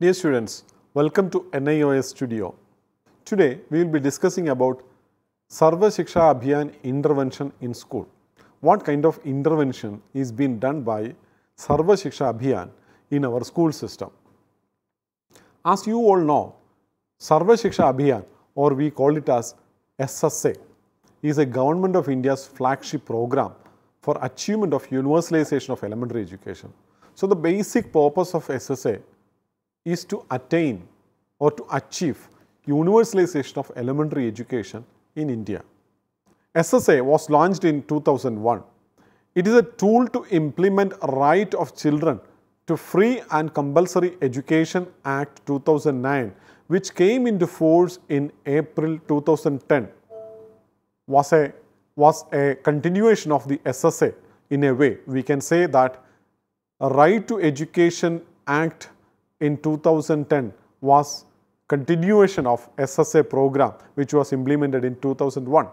Dear students, welcome to NIOS Studio. Today we will be discussing about Sarva Shiksha Abhiyan intervention in school. What kind of intervention is being done by Sarva Shiksha Abhiyan in our school system? As you all know, Sarva Shiksha Abhiyan or we call it as SSA is a government of India's flagship program for achievement of universalization of elementary education. So the basic purpose of SSA is to attain or to achieve universalization of elementary education in India. SSA was launched in 2001. It is a tool to implement right of children to Free and Compulsory Education Act 2009 which came into force in April 2010 was a was a continuation of the SSA in a way. We can say that Right to Education Act in 2010 was continuation of SSA program which was implemented in 2001.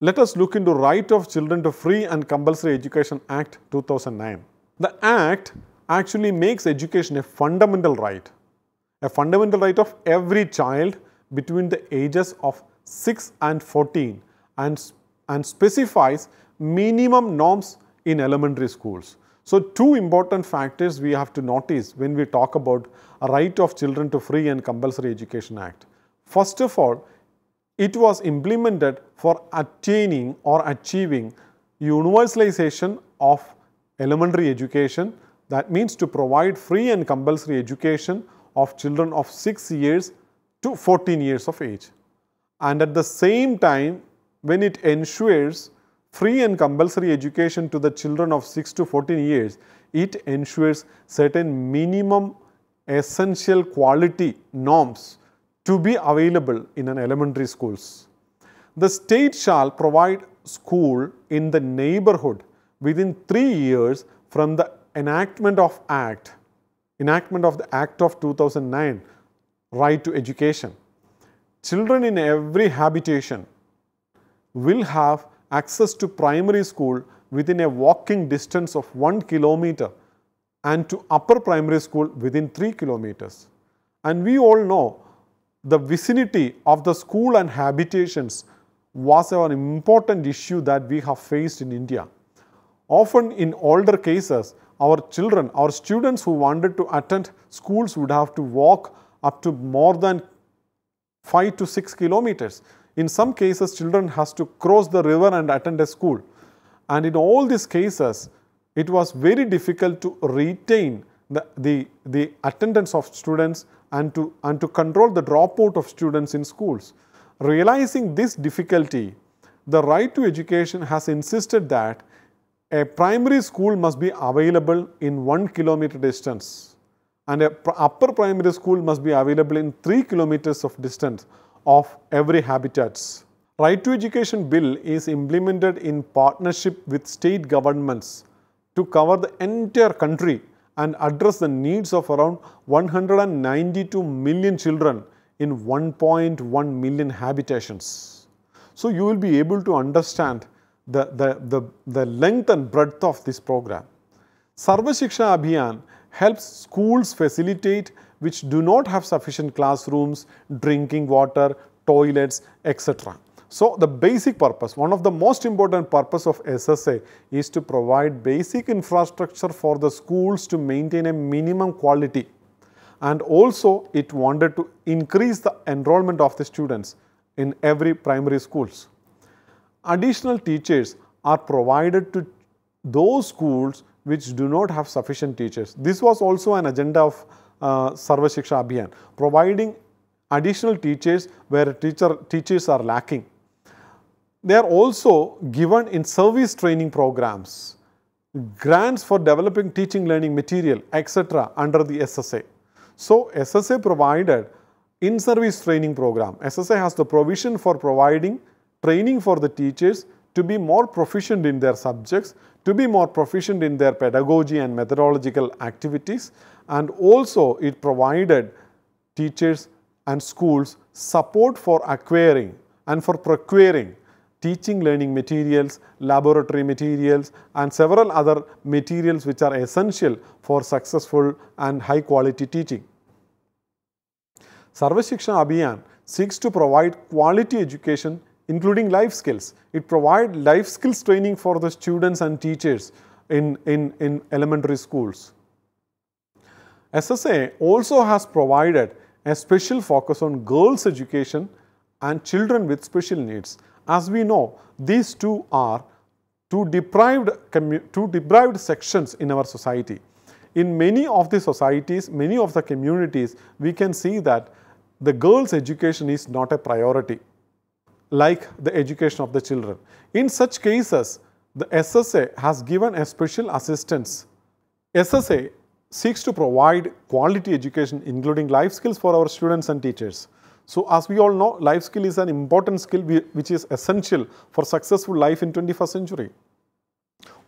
Let us look into Right of Children to Free and Compulsory Education Act 2009. The act actually makes education a fundamental right, a fundamental right of every child between the ages of 6 and 14 and, and specifies minimum norms in elementary schools. So, two important factors we have to notice when we talk about a right of children to free and compulsory education act. First of all, it was implemented for attaining or achieving universalization of elementary education that means to provide free and compulsory education of children of 6 years to 14 years of age. And at the same time, when it ensures free and compulsory education to the children of 6 to 14 years, it ensures certain minimum essential quality norms to be available in an elementary schools. The state shall provide school in the neighborhood within 3 years from the enactment of act, enactment of the act of 2009, right to education. Children in every habitation will have access to primary school within a walking distance of 1 kilometer and to upper primary school within 3 kilometers. And we all know the vicinity of the school and habitations was an important issue that we have faced in India. Often in older cases, our children, our students who wanted to attend schools would have to walk up to more than 5 to 6 kilometers. In some cases, children has to cross the river and attend a school. And in all these cases, it was very difficult to retain the, the, the attendance of students and to, and to control the dropout of students in schools. Realizing this difficulty, the right to education has insisted that a primary school must be available in 1 kilometer distance and a upper primary school must be available in 3 kilometers of distance of every habitats. Right to Education Bill is implemented in partnership with state governments to cover the entire country and address the needs of around 192 million children in 1.1 million habitations. So, you will be able to understand the, the, the, the length and breadth of this program. Sarva Shiksha Abhiyan helps schools facilitate which do not have sufficient classrooms, drinking water, toilets, etc. So, the basic purpose, one of the most important purpose of SSA is to provide basic infrastructure for the schools to maintain a minimum quality and also it wanted to increase the enrollment of the students in every primary schools. Additional teachers are provided to those schools which do not have sufficient teachers. This was also an agenda of uh, Sarva Shiksha Abhiyan, providing additional teachers where teacher, teachers are lacking. They are also given in service training programs, grants for developing teaching learning material, etc. under the SSA. So, SSA provided in-service training program. SSA has the provision for providing training for the teachers to be more proficient in their subjects, to be more proficient in their pedagogy and methodological activities and also it provided teachers and schools support for acquiring and for procuring teaching learning materials, laboratory materials and several other materials which are essential for successful and high quality teaching. Sarva Shiksha Abhiyan seeks to provide quality education including life skills. It provides life skills training for the students and teachers in, in, in elementary schools. SSA also has provided a special focus on girls education and children with special needs. As we know, these two are two deprived, two deprived sections in our society. In many of the societies, many of the communities, we can see that the girls' education is not a priority like the education of the children. In such cases, the SSA has given a special assistance. SSA seeks to provide quality education including life skills for our students and teachers. So, as we all know life skill is an important skill which is essential for successful life in 21st century.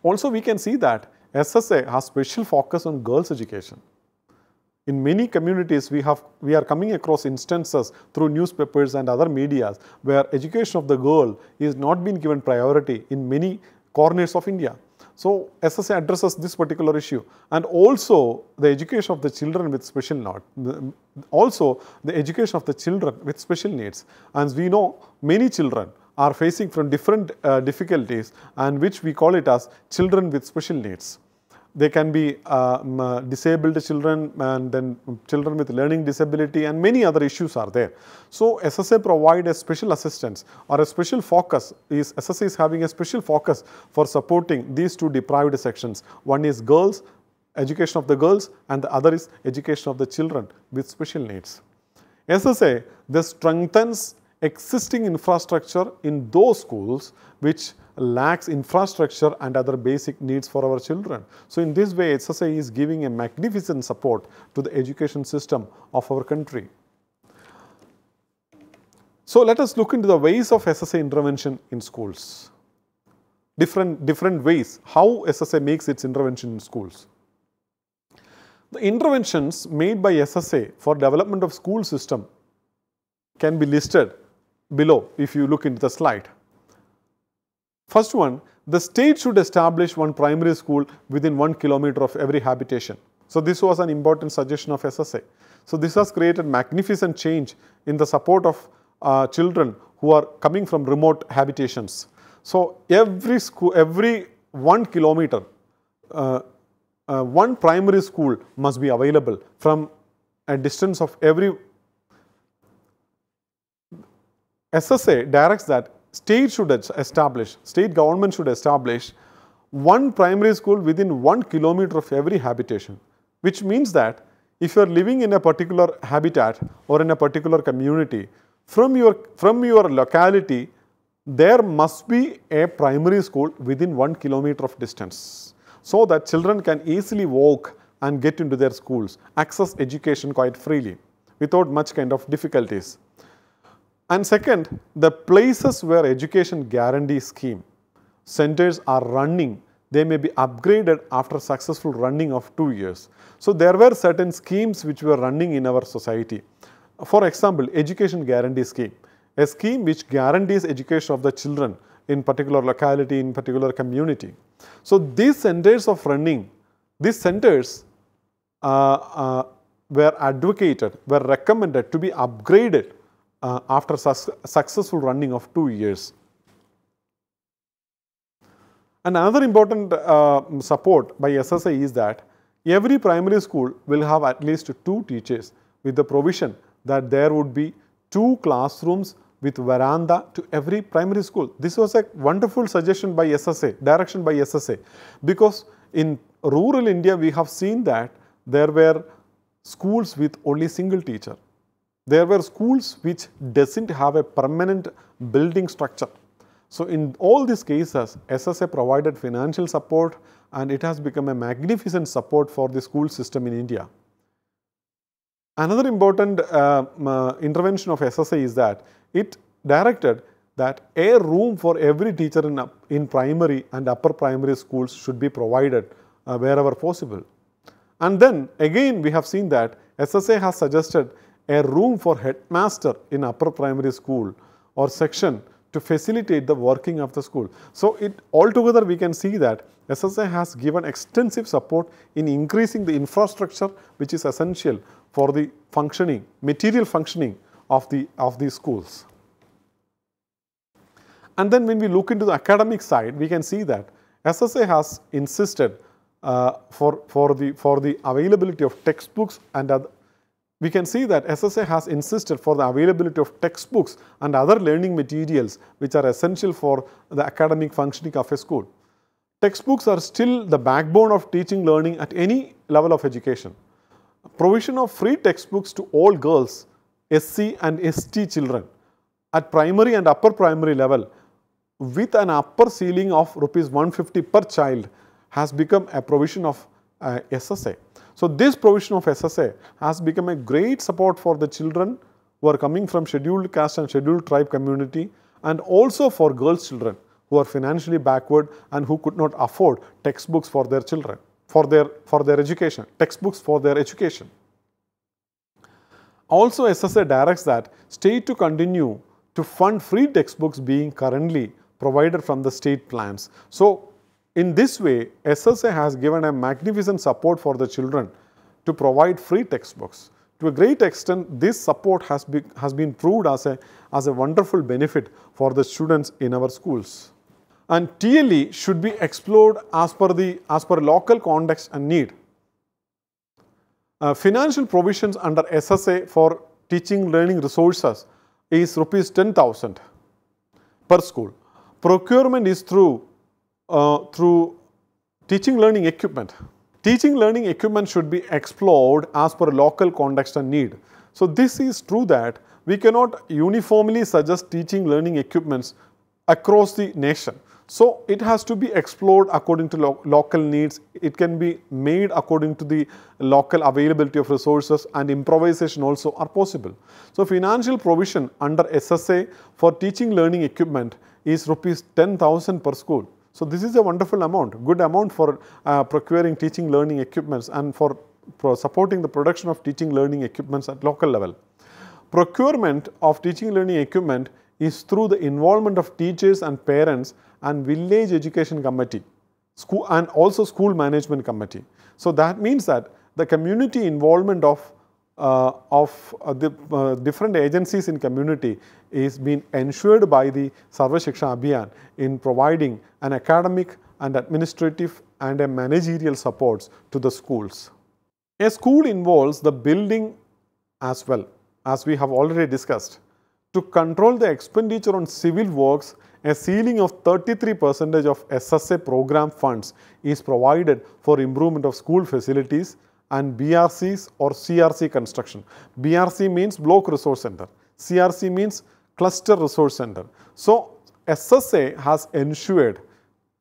Also we can see that SSA has special focus on girls education. In many communities, we, have, we are coming across instances through newspapers and other medias where education of the girl is not being given priority in many corners of India. So, SSA addresses this particular issue and also the education of the children with special need, also the education of the children with special needs. As we know, many children are facing from different uh, difficulties and which we call it as children with special needs. They can be uh, disabled children and then children with learning disability and many other issues are there. So, SSA provide a special assistance or a special focus is SSA is having a special focus for supporting these two deprived sections. One is girls, education of the girls and the other is education of the children with special needs. SSA this strengthens existing infrastructure in those schools which lacks infrastructure and other basic needs for our children. So, in this way SSA is giving a magnificent support to the education system of our country. So, let us look into the ways of SSA intervention in schools. Different, different ways how SSA makes its intervention in schools. The interventions made by SSA for development of school system can be listed below if you look into the slide. First one, the state should establish one primary school within one kilometer of every habitation. So this was an important suggestion of SSA. So this has created magnificent change in the support of uh, children who are coming from remote habitations. So every school, every one kilometer, uh, uh, one primary school must be available from a distance of every SSA directs that state should establish, state government should establish one primary school within one kilometer of every habitation, which means that if you are living in a particular habitat or in a particular community, from your, from your locality, there must be a primary school within one kilometer of distance so that children can easily walk and get into their schools, access education quite freely without much kind of difficulties. And second, the places where education guarantee scheme centers are running, they may be upgraded after successful running of two years. So there were certain schemes which were running in our society. For example, education guarantee scheme, a scheme which guarantees education of the children in particular locality, in particular community. So these centers of running, these centers uh, uh, were advocated, were recommended to be upgraded uh, after su successful running of two years. And another important uh, support by SSA is that every primary school will have at least two teachers with the provision that there would be two classrooms with veranda to every primary school. This was a wonderful suggestion by SSA, direction by SSA because in rural India we have seen that there were schools with only single teacher there were schools which doesn't have a permanent building structure. So in all these cases, SSA provided financial support and it has become a magnificent support for the school system in India. Another important uh, uh, intervention of SSA is that it directed that a room for every teacher in, in primary and upper primary schools should be provided uh, wherever possible. And then again we have seen that SSA has suggested a room for headmaster in upper primary school or section to facilitate the working of the school. So, it altogether we can see that SSA has given extensive support in increasing the infrastructure which is essential for the functioning, material functioning of the, of these schools. And then when we look into the academic side, we can see that SSA has insisted uh, for, for, the, for the availability of textbooks and other, we can see that SSA has insisted for the availability of textbooks and other learning materials which are essential for the academic functioning of a school. Textbooks are still the backbone of teaching learning at any level of education. Provision of free textbooks to all girls, SC and ST children at primary and upper primary level with an upper ceiling of rupees 150 per child has become a provision of uh, SSA. So, this provision of SSA has become a great support for the children who are coming from scheduled caste and scheduled tribe community and also for girls children who are financially backward and who could not afford textbooks for their children, for their, for their education, textbooks for their education. Also SSA directs that state to continue to fund free textbooks being currently provided from the state plans. So, in this way, SSA has given a magnificent support for the children to provide free textbooks. To a great extent, this support has, be, has been proved as a, as a wonderful benefit for the students in our schools. And TLE should be explored as per, the, as per local context and need. Uh, financial provisions under SSA for teaching learning resources is rupees 10,000 per school. Procurement is through uh, through teaching learning equipment. Teaching learning equipment should be explored as per local context and need. So, this is true that we cannot uniformly suggest teaching learning equipments across the nation. So, it has to be explored according to lo local needs. It can be made according to the local availability of resources and improvisation also are possible. So, financial provision under SSA for teaching learning equipment is rupees 10,000 per school. So, this is a wonderful amount, good amount for uh, procuring teaching learning equipments and for, for supporting the production of teaching learning equipments at local level. Procurement of teaching learning equipment is through the involvement of teachers and parents and village education committee school and also school management committee. So, that means that the community involvement of of uh, the uh, different agencies in community is being ensured by the Sarva Shiksha Abhiyan in providing an academic and administrative and a managerial supports to the schools. A school involves the building as well as we have already discussed. To control the expenditure on civil works, a ceiling of 33% of SSA program funds is provided for improvement of school facilities and BRCs or CRC construction. BRC means Block Resource Center, CRC means Cluster Resource Center. So, SSA has ensured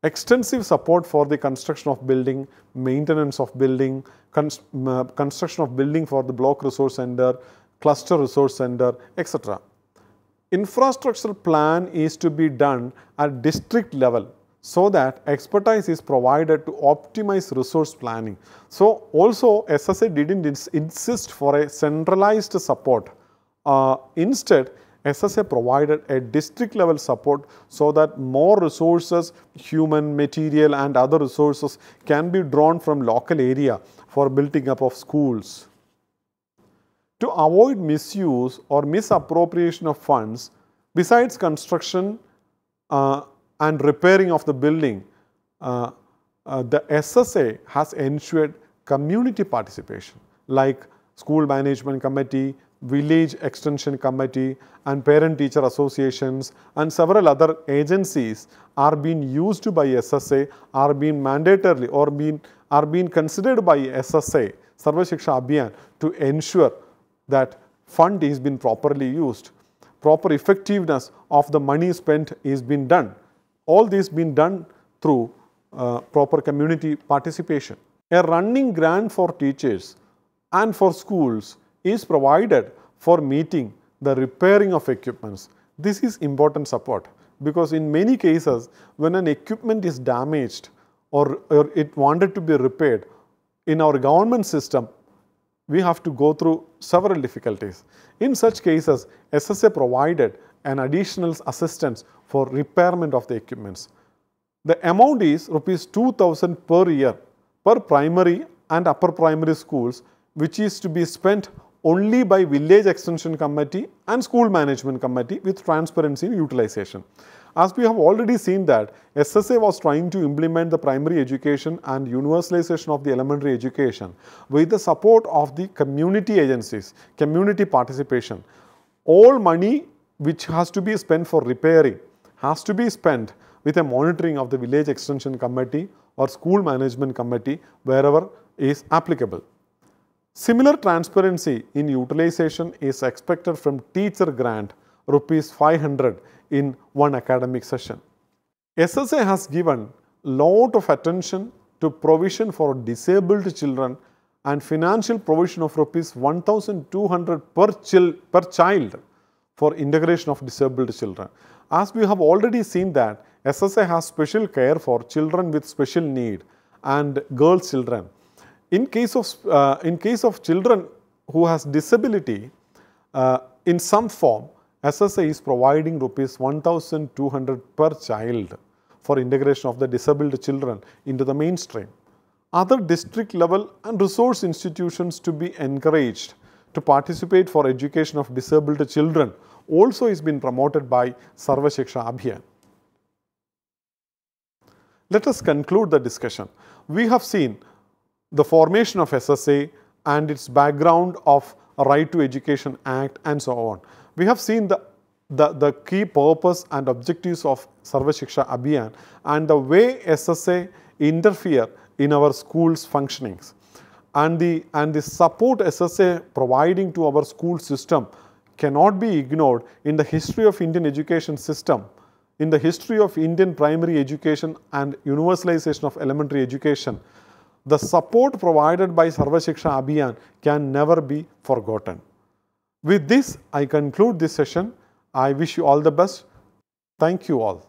extensive support for the construction of building, maintenance of building, uh, construction of building for the Block Resource Center, Cluster Resource Center, etc. Infrastructure plan is to be done at district level so that expertise is provided to optimize resource planning. So, also SSA did not ins insist for a centralized support. Uh, instead, SSA provided a district level support so that more resources, human, material and other resources can be drawn from local area for building up of schools. To avoid misuse or misappropriation of funds, besides construction, uh, and repairing of the building, uh, uh, the SSA has ensured community participation like school management committee, village extension committee and parent teacher associations and several other agencies are being used by SSA, are being mandatorily or being, are being considered by SSA, Sarva Shiksha Abhiyan to ensure that fund is being properly used. Proper effectiveness of the money spent is being done all this been done through uh, proper community participation. A running grant for teachers and for schools is provided for meeting the repairing of equipments. This is important support because in many cases when an equipment is damaged or, or it wanted to be repaired in our government system we have to go through several difficulties. In such cases SSA provided an additional assistance for repairment of the equipments. The amount is rupees 2000 per year per primary and upper primary schools which is to be spent only by village extension committee and school management committee with transparency in utilization. As we have already seen that SSA was trying to implement the primary education and universalization of the elementary education with the support of the community agencies, community participation. All money which has to be spent for repairing has to be spent with a monitoring of the village extension committee or school management committee wherever is applicable. Similar transparency in utilization is expected from teacher grant rupees 500 in one academic session. SSA has given lot of attention to provision for disabled children and financial provision of rupees 1200 per, per child for integration of disabled children. As we have already seen that SSA has special care for children with special need and girl children. In case of, uh, in case of children who has disability uh, in some form, SSA is providing rupees 1200 per child for integration of the disabled children into the mainstream. Other district level and resource institutions to be encouraged to participate for education of disabled children also is being promoted by Sarva Shiksha Abhiyan. Let us conclude the discussion. We have seen the formation of SSA and its background of Right to Education Act and so on we have seen the, the, the key purpose and objectives of Sarva Shiksha Abhiyan and the way SSA interfere in our schools functionings and the, and the support SSA providing to our school system cannot be ignored in the history of Indian education system, in the history of Indian primary education and universalization of elementary education. The support provided by Sarva Shiksha Abhiyan can never be forgotten. With this, I conclude this session. I wish you all the best. Thank you all.